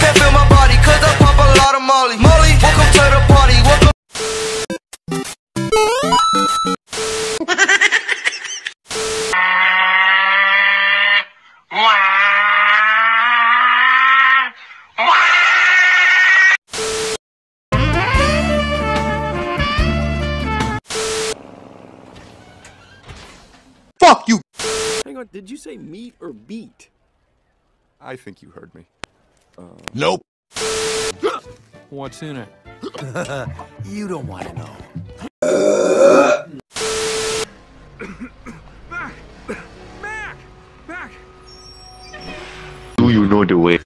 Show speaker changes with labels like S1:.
S1: can't feel my body, cause I pop a lot of Molly. Molly, welcome to the party, welcome.
S2: Fuck you!
S3: Hang on, did you say meat or beat?
S2: I think you heard me.
S4: Nope.
S5: What's in it?
S4: You don't want to know. Back! Back! Back!
S6: Do you know the way?